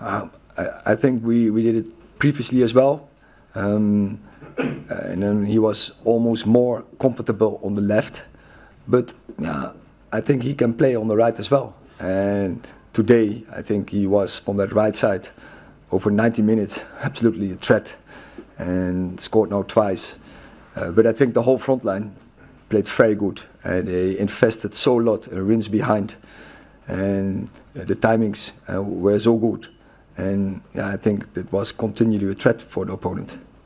Uh, I, I think we, we did it previously as well. Um, and then he was almost more comfortable on the left. But yeah, I think he can play on the right as well. And today, I think he was from that right side over 90 minutes, absolutely a threat, and scored now twice. Uh, but I think the whole front line played very good, and they invested so lot in runs behind, and uh, the timings uh, were so good. And yeah, I think it was continually a threat for the opponent.